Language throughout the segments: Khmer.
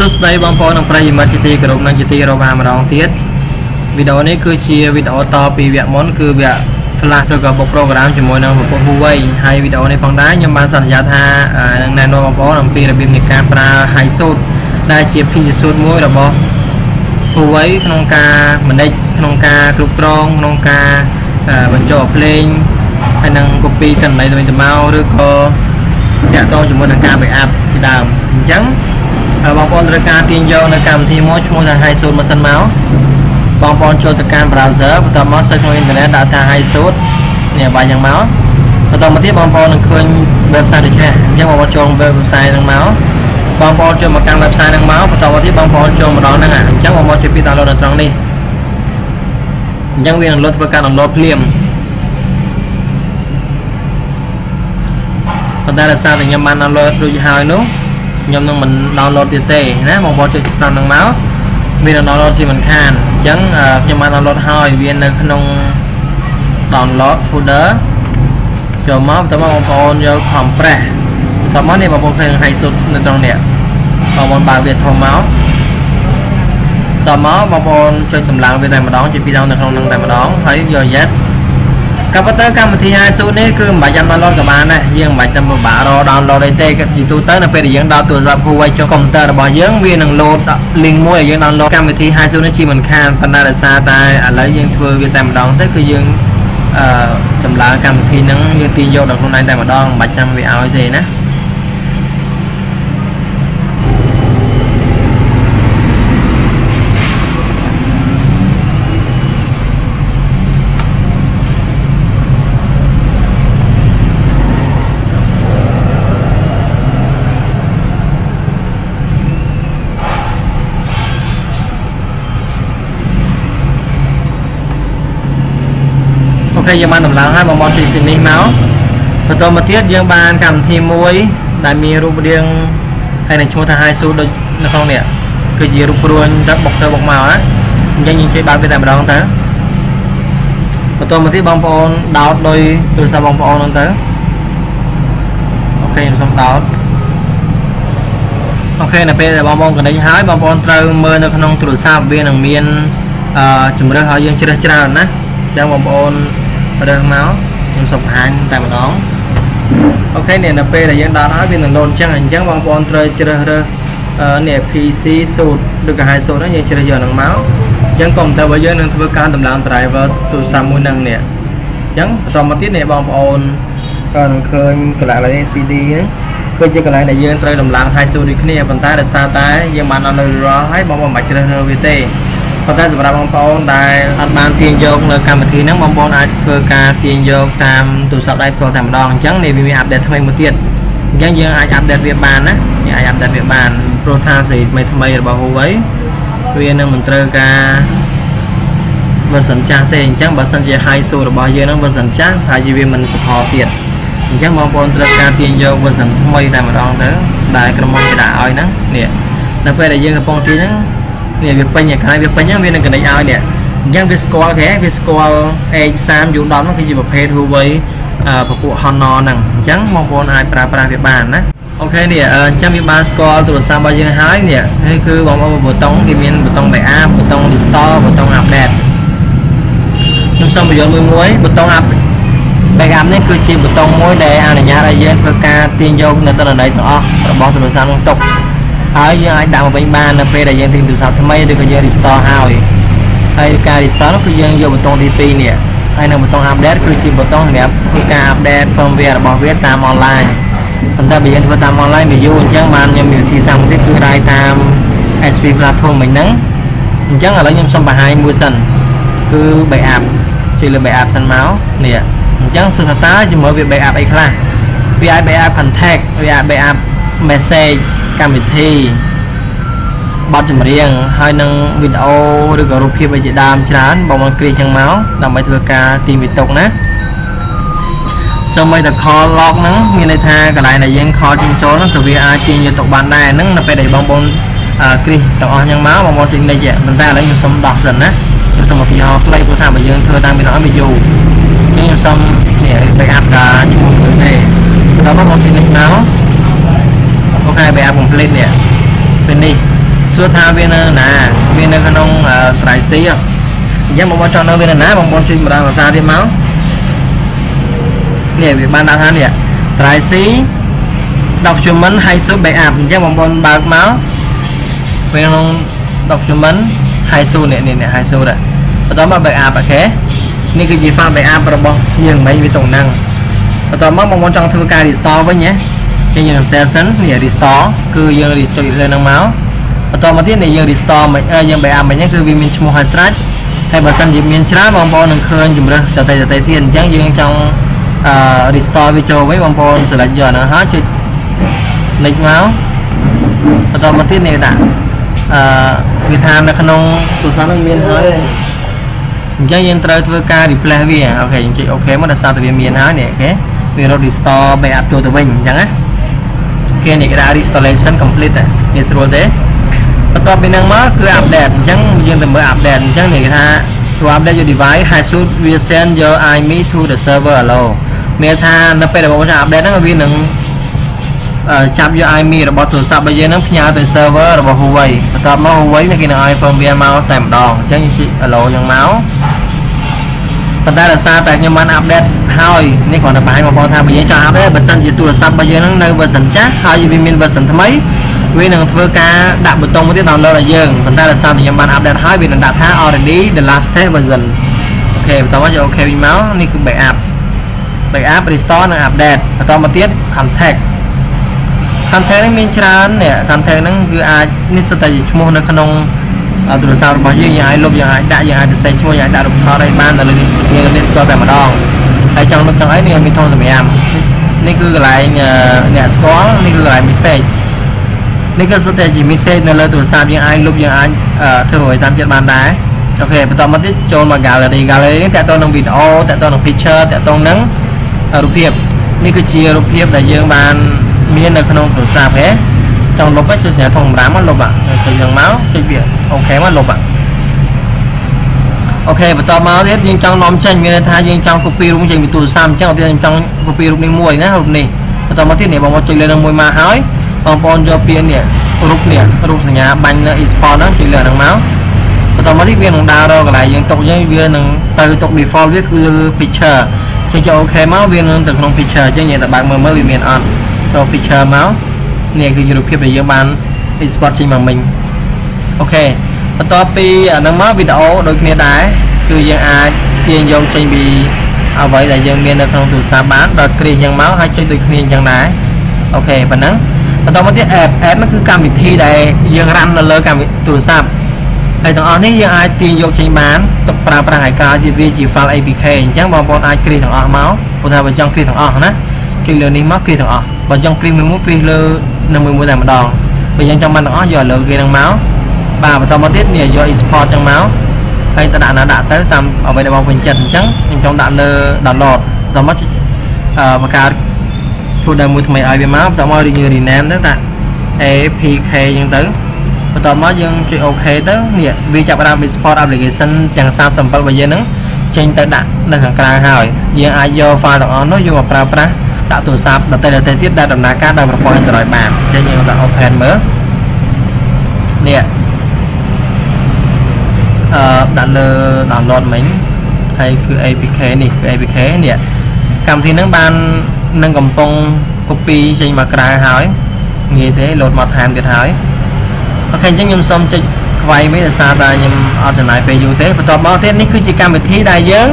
សួស្តីបងប្អូននិងប្រិយមិត្តជាទីគោរពនិងជាទីរាប់អានម្ដងទៀតវីដេអូនេះគឺជាវីដេអូតពីវគ្គមុនគឺវគ្គ Flash ឬក៏បុក program ជាមួយនឹងប្រព័ន្ធ Huawei ហើយវីដេអូនេះផងដែរខ្ញុំបានសន្យាថានឹងណែនាំបងប្អូនអំពីរបៀបនៃការប្រើ HiSource ដែលជា feature suite មួយរបស់ Huawei ក្នុងការ manage ក្នុងការគ្រប់គ្រងក្នុងការបញ្ចូលភ្លេងហើយនឹង copy ទិន្នន័យទៅវិញទៅមកឬក៏តាក់ទងជាមួយនឹងការ backup ជាដើមអញ្ចឹង បងប្អូនត្រូវការទាញយកនៅកម្មវិធីមួយឈ្មោះថា HiSource មកសិនមកបងប្អូនចូលទៅកាន់ browser បន្ទាប់មក search ក្នុងអ៊ីនធឺណិតដាក់ថា HiSource នេះបាយយ៉ាងមកបន្តមកទៀតបងប្អូននឹងឃើញ website ដូចនេះអញ្ចឹងបងប្អូនចូល website ហ្នឹងមកបងប្អូនចូលមកកាន់ website ហ្នឹងមកបន្តមកទៀតបងប្អូនចូលម្ដងហ្នឹងអញ្ចឹងបងប្អូនជួយពី download នៅត្រង់នេះអញ្ចឹងវានឹង load ធ្វើការ download ភ្លាមប៉ុន្តែដោយសារតែខ្ញុំបាន download រួចហើយនោះ ខ្ញុំនឹងមិន download ទៀតទេណាបងប្អូនចុចតាមនឹងមកមាន download ជាមិនខានអញ្ចឹងខ្ញុំបាន download ហើយវានៅក្នុង download folder ចូលមកបន្តមកបងប្អូនយក compress បន្តមកនេះបងប្អូនឃើញ high source នៅត្រង់នេះបងប្អូនបើកវាធំមកតមកបងប្អូនចុចតម្លើងវាតែម្ដងជាពីរដងនៅក្នុងនឹងតែម្ដងហើយយក yes ក៏ប៉ុន្តែកម្មវិធី iSuite នេះគឺមិនបាច់ចាំ download ក៏បានដែរយើងមិនបាច់ចាំពិបាករក download អីទេគឺទូទៅនៅពេលដែលយើងដល់ទូរស័ព្ទ Huawei ចុះកុំព្យូទ័ររបស់យើងវានឹង load link មួយឲ្យយើង download កម្មវិធី iSuite នេះជាមិនខានប៉ុន្តែដោយសារតែឥឡូវយើងធ្វើវាតែម្ដងទៅគឺយើងអឺតម្លើងកម្មវិធីហ្នឹងយើងទាញយកដល់ខ្លួនឯងតែម្ដងមិនបាច់ចាំវាឲ្យទេណា ខេយើងបានដំឡើងហើយបងប្អូនពីទីនេះមកបន្តមកទៀតយើងបានកម្មវិធីមួយដែលមានរូបរាងហើយនឹងឈ្មោះថា Hi Su ដូចនៅក្នុងនេះគឺជារូបព្រួញទៅបុកទៅបុកមកណាអញ្ចឹងយើងជួយបើកវាតែម្ដងទៅបន្តមកទៀតបងប្អូនដោតដោយទូរស័ព្ទបងប្អូនហ្នឹងទៅអូខេខ្ញុំសូមដោតអូខេនៅពេលដែលបងប្អូន connect ហើយបងប្អូនត្រូវមើលនៅក្នុងទូរស័ព្ទវានឹងមានអឺជំរើសឲ្យយើងជ្រើសច្រើនណាអញ្ចឹងបងប្អូន រើសមកខ្ញុំសុំបង្ហាញតែម្ដងអូខេនេះនៅពេលដែលយើងដល់ហើយវានឹង load អញ្ចឹងអញ្ចឹងបងប្អូនត្រូវជ្រើសរើសនេះ PC suite ឬក៏ high suite ហ្នឹងយើងជ្រើសយកហ្នឹងមកអញ្ចឹងកុំព្យូទ័ររបស់យើងនឹងធ្វើការដំឡើង driver ទូរស័ព្ទមួយហ្នឹងនេះអញ្ចឹងបន្តមកទៀតនេះបងប្អូនក៏នឹងឃើញកន្លែង CD ហ្នឹងគឺជាកន្លែងដែលយើងត្រូវដំឡើង high suite ដូចគ្នាប៉ុន្តែដោយសារតែយើងបានដល់នៅរាល់ហើយបងប្អូនមិនបាច់ជ្រើសរើសវាទេ ប៉ុន្តែសម្រាប់បងប្អូនដែលអត់បានទាញយកនៅកម្មវិធីហ្នឹងបងប្អូនអាចធ្វើការទាញយកតាមទូរស័ព្ទដៃផ្ទាល់តែម្ដងអញ្ចឹងនេះវាមានអាប់ដេតថ្មីមួយទៀតអញ្ចឹងយើងអាចអាប់ដេតវាបានណាយើងអាចអាប់ដេតវាបានព្រោះថាសេរីថ្មីថ្មីរបស់ Huawei វានឹងមិនត្រូវការ version ចាស់ទេអញ្ចឹងបើសិនជា high source របស់យើងហ្នឹង version ចាស់ប្រហែលជាវាមិន support ទៀតអញ្ចឹងបងប្អូនត្រូវការទាញយក version ថ្មីតែម្ដងទៅដែលក្រុមហ៊ុនគេដាក់ឲ្យហ្នឹងនេះនៅពេលដែលយើងកំពុងទាញហ្នឹង នេះវាពេញកន្លែងវាពេញហ្នឹងវានឹងកណិចឲ្យនេះអញ្ចឹងវាស្គាល់គេវាស្គាល់ H30 U10 ហ្នឹងគឺជាប្រភេទ Huawei ពពួក Honor ហ្នឹងអញ្ចឹងបងប្អូនអាចប្រើប្រាស់វាបានណាអូខេនេះអញ្ចឹងវាបានស្គាល់ទូរស័ព្ទរបស់យើងហើយនេះនេះគឺបងប្អូនប៊ូតុងគេមានប៊ូតុង backup ប៊ូតុង restore ប៊ូតុង update ខ្ញុំសូមបញ្យល់មួយមួយប៊ូតុង up backup នេះគឺជាប៊ូតុងមួយដែលអនុញ្ញាតឲ្យយើងធ្វើការទាញយកនៅទិន្នន័យទាំងអស់របស់ទូរស័ព្ទនឹងទុក ហើយយើងអាចដាក់មកវិញបាននៅពេលដែលយើងទិញទូរស័ព្ទថ្មីឬក៏យើង restore ហើយហើយការ restore នោះគឺយើងយកប៊ូតុងទី2នេះហើយនៅប៊ូតុង update គឺជាប៊ូតុងសម្រាប់ធ្វើការ update firmware របស់វាតាម online ប៉ុន្តែបើយើងធ្វើតាម online វាយូរអញ្ចឹងបានខ្ញុំមានវិធីសាស្ត្រមួយទៀតគឺរាយតាម SP platform មិញហ្នឹងអញ្ចឹងឥឡូវខ្ញុំសូមបង្ហាញមួយសិនគឺ backup ជួយលើ backup សិនមកនេះអញ្ចឹងសួរថាតើជាមួយវា backup អីខ្លះវាអាច backup contact វាអាច backup message កម្មវិធីបទចម្រៀងហើយនឹងវីដេអូឬក៏រូបភាពអីជាដើមច្រើនបងមកគ្រីចឹងមកដើម្បីធ្វើការទីវិតុកណាសូម្បីតែ call log ហ្នឹងមានន័យថាកន្លែងដែលយើង call ចេញចូលហ្នឹងក៏វាអាចទាញយកទុកបានដែរហ្នឹងនៅពេលដែលបងប្អូនគ្រីទាំងអស់ចឹងមកបងប្អូនទីនិចប៉ុន្តែឥឡូវខ្ញុំសុំដោះសិនណាខ្ញុំសុំឧទាហរណ៍ខ្លីព្រោះថាបើយើងធ្វើតាមវីដេអូវាយូរអញ្ចឹងខ្ញុំសុំនេះ backup ការឈ្មោះមួយទេដល់បងប្អូនទីនិចមក អូខេ backup complete នេះពេលនេះសួរថាវានៅណាវានៅក្នុងត្រៃស៊ីអញ្ចឹងបងប្អូនចង់នៅវានៅណាបងប្អូនជួយម្ដងភាសាទៀតមកនេះវាបានដាក់ថានេះត្រៃស៊ី document ហើយសួរ backup អញ្ចឹងបងប្អូនបើកមកវាក្នុង document ហើយសួរនេះនេះហើយសួរដែរបន្តមក backup អូខេនេះគឺជា file backup របស់យើងមិញវាត្រង់ហ្នឹងបន្តមកបងប្អូនចង់ធ្វើការ restore វិញណា ចេញយើង session នេះ restore គឺយើងចុចលើហ្នឹងមកបន្តមកទៀតនេះយើង restore មិនយើង backup មិញហ្នឹងគឺវាមានឈ្មោះហើយស្រេចហើយបើសិនជាមានច្រើនបងប្អូននឹងឃើញជំរើសតន្ត្រីតន្ត្រីទៀតអញ្ចឹងយើងចង់អឺ restore វាចូលវិញបងប្អូន select យកហ្នឹងហើយចុចលេខមកបន្តមកទៀតនេះដាក់អឺវាថានៅក្នុងទូរស័ព្ទនឹងមានហើយអញ្ចឹងយើងត្រូវធ្វើការ replace វា OK យើងចុច OK មកដល់សារតែវាមានហើយនេះ OK វារត់ restore backup ចូលទៅវិញអញ្ចឹងណា គេនេះគេដាក់ restoration complete ងាយស្រួលទេបន្ទាប់ពីហ្នឹងមកគឺ update អញ្ចឹងយើងទៅមើល update អញ្ចឹងនេះគេថា to update your device has should will send your IMEI to the server allow មានថានៅពេលដែលបងប្អូន update ហ្នឹងវានឹងចាប់យក IMEI របស់ទូរស័ព្ទរបស់យើងហ្នឹងផ្ញើទៅ server របស់ Huawei បន្ទាប់មក Huawei គេនឹងឲ្យ firmware មកតែម្ដងអញ្ចឹងយើងជិះ allow យ៉ាងមក ប៉ុន្តែដោយសារតែខ្ញុំបាន update ហើយនេះគ្រាន់តែបង្ហាញបងប្អូនថាបើយើងចង់ update បើសិនជាទូរស័ព្ទរបស់យើងហ្នឹងនៅ version ចាស់ហើយវាមាន version ថ្មីវានឹងធ្វើការដាក់ប៊ូតុងមួយទៀត download ឲ្យយើងប៉ុន្តែដោយសារតែខ្ញុំបាន update ហើយវានឹងដាក់ថា already the last test version អូខេបន្តមកយកអូខេវិញមកនេះគឺ backup backup restore និង update បន្តមកទៀត contact content នេះមានច្រើននេះ content ហ្នឹងគឺអាចនេះសុទ្ធតែជាឈ្មោះនៅក្នុង ទូរស័ព្ទរបស់យើងយើងអាចលុបយើងអាចដាក់យើងអាចសរសេរឈ្មោះយើងអាចដាក់រូបថតអីបាននៅលើនេះយើងនេះស្គាល់តែម្ដងហើយចង់លុបចង់អីនេះមានធំសម្រាប់នេះគឺកន្លែងអ្នកស្គាល់នេះគឺកន្លែង message នេះគឺសុទ្ធតែជា message នៅលើទូរស័ព្ទយើងអាចលុបយើងអាចធ្វើអ្វីតាមចិត្តបានដែរ OK បន្តមកទៀតចូលមក gallery gallery នេះតើតើនឹងវីដេអូតើតើនឹង picture តើតើនឹងរូបភាពនេះគឺជារូបភាពដែលយើងបានមាននៅក្នុងទូរស័ព្ទហ៎ ចង់លុបចុចសញ្ញាធំ5មកលុបចុចយ៉ាងមកចុចវា OK មកលុប OK បន្តមកទៀតយើងចង់នាំចេញមានន័យថាយើងចង់ copy រូបចេញពីទូរស័ព្ទអញ្ចឹងឧទាហរណ៍ខ្ញុំចង់ copy រូបនេះមួយណារូបនេះបន្តមកទៀតនេះបងប្អូនចុចលើនឹងមួយមកហើយបងប្អូនយកពាក្យនេះរូបនេះរូបសញ្ញាបាញ់នៅ export ហ្នឹងចុចលើហ្នឹងមកបន្តមកទៀតវានឹងដើររកកន្លែងយើងទុកយើងវានឹងទៅទុក default វាគឺលើ picture ចុចចូល OK មកវានឹងទៅក្នុង picture អញ្ចឹងយើងតែបើកមើលមើលវាមានអត់ចូល picture មក នេះគឺជារូបភាពដែលយើងបាន export ចេញមកមិញ OK បន្ទាប់ពីអាហ្នឹងមកវីដេអូដូចគ្នាដែរគឺយើងអាចទាញយកចេញពីអ្វីដែលយើងមាននៅក្នុងទូរស័ព្ទបានដល់គ្រីសយ៉ាងមកហើយចុចដូចគ្នាអញ្ចឹងដែរអូខេប៉ុណ្ណឹងបន្តមកទៀត app app ហ្នឹងគឺកម្មវិធីដែលយើងរ៉ាំនៅលើកម្មវិធីទូរស័ព្ទហើយទាំងអស់នេះយើងអាចទាញយកចេញបានទុកប្រើប្រាស់ឲ្យក្រោយទៀតវាជា file APK អញ្ចឹងបងប្អូនអាចគ្រីសទាំងអស់មកព្រោះថាបើចង់គ្រីសទាំងអស់ណា ចុចលើនេះមកគ្រីសទាំងអស់បើចង់ព្រីមួយមួយព្រីលើនឹងមួយមួយតែម្ដងបើយើងចង់បានទាំងអស់យកលើគេនឹងមកបាទបន្តមកទៀតនេះយក export ចឹងមកហើយទៅដាក់ណាដាក់ទៅតាមអ្វីដែលបងពេញចិត្តអញ្ចឹងខ្ញុំចង់ដាក់លើ download បន្តមកអឺបង្កើត folder មួយថ្មីឲ្យវាមកបន្តមកយើង rename ទៅដាក់ APK អញ្ចឹងទៅបន្តមកយើងចុច OK ទៅនេះវាចាប់ផ្ដើម export application ទាំង37របស់យើងហ្នឹងចេញទៅដាក់នៅខាងក្រៅហើយយើងអាចយក file ទាំងអស់នោះយកមកប្រើប្រាស់ ដាក់ទូរស័ព្ទដតេដតេទៀតដែលដំណើរការដោយប្រព័ន្ធ Android បានអញ្ចឹងយើងដាក់ open មើលនេះអឺដាក់លើ download មិញហើយគឺ APK នេះគឺ APK នេះកម្មវិធីហ្នឹងបាននឹងកំពុង copy ចេញមកក្រៅហើយងាយទេ load មកថែមទៀតហើយអូខេអញ្ចឹងខ្ញុំសូមចុចខ្វៃវិញដោយសារតែខ្ញុំអត់ចំណាយពេលយូរទេបន្ទាប់មកទៀតនេះគឺជាកម្មវិធីដែលយើង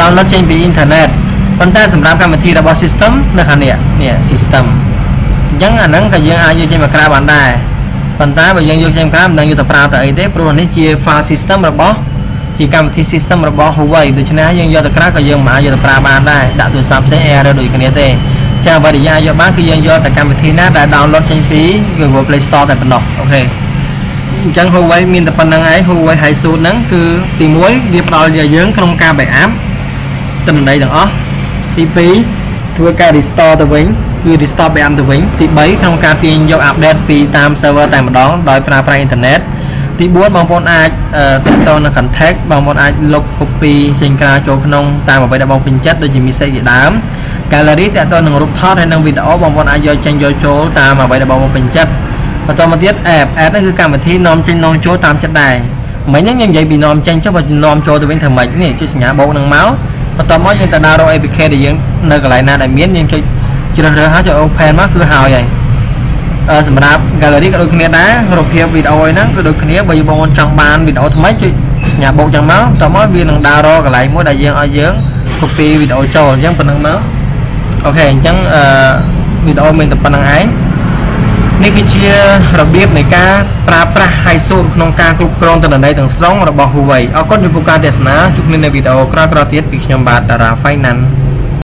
download ចេញពីអ៊ីនធឺណិត ប៉ុន្តែសម្រាប់កម្មវិធីរបស់ system នៅខាងនេះនេះ system អញ្ចឹងអាហ្នឹងក៏យើងអាចយកចេញមកក្រៅបានដែរប៉ុន្តែបើយើងយកចេញក្រៅមិនដឹងយកទៅប្រើទៅអីទេព្រោះនេះជា file system របស់ជាកម្មវិធី system របស់ Huawei ដូច្នេះយើងយកទៅក្រៅក៏យើងមិនអាចយកទៅប្រើបានដែរដាក់ទូរស័ព្ទផ្សេង error ដូចគ្នាទេចាអ្វីដែលយើងយកបានគឺយើងយកតែកម្មវិធីណាដែល download ចេញពី Google Play Store តែប៉ុណ្ណោះអូខេអញ្ចឹង Huawei មានតែប៉ុណ្្នឹងឯង Huawei Hisu ហ្នឹងគឺទី1វាផ្ដល់ឲ្យយើងក្នុងការ backup ទិន្នន័យទាំងអស់ ទី2ធ្វើការ restore ទៅវិញគឺ restore backup ទៅវិញទី3ក្នុងការទាញយក update ពីតាម server តែម្ដងដោយប្រើប្រាស់អ៊ីនធឺណិតទី4បងប្អូនអាចទាក់ទងនឹង contact បងប្អូនអាចលុប copy ចេញក្រៅចូលក្នុងតាមអ្វីដែលបងពេញចិត្តដូចជា message ជាដើម gallery ទាក់ទងនឹងរូបថតហើយនឹងវីដេអូបងប្អូនអាចយកចេញយកចូលតាមអ្វីដែលបងពេញចិត្តបបន្តមកទៀត app app នេះគឺកម្មវិធីនាំចេញនាំចូលតាមចិត្តដែរមិញហ្នឹងយើងនិយាយពីនាំចេញចុះបើនាំចូលទៅវិញធ្វើម៉េចនេះចុចសញ្ញាបូកនឹងមក បន្តមកយើងទៅដើររក APK ដែលយើងនៅកន្លែងណាដែលមានយើងចុចជ្រើសរើសហើយចុច open មកគឺហើយហើយអឺសម្រាប់ gallery ក៏ដូចគ្នាដែររូបភាពវីដេអូហ្នឹងគឺដូចគ្នាបើបងប្អូនចង់បានវីដេអូថ្មីចុចសញ្ញាបូកចឹងមកបន្តមកវានឹងដើររកកន្លែងមួយដែលយើងឲ្យយើង copy វីដេអូចូលអញ្ចឹងប៉ុណ្្នឹងមកអូខេអញ្ចឹងអឺវីដេអូមានតែប៉ុណ្្នឹងឯង នេះគឺជារបៀបនៃការប្រើប្រាស់ HiSource ក្នុងការគ្រប់គ្រងទិន្នន័យទាំងស្រុងរបស់ Huawei អរគុណចំពោះការទស្សនាជួបគ្នានៅវីដេអូក្រោយៗទៀតពីខ្ញុំបាទតារា Finance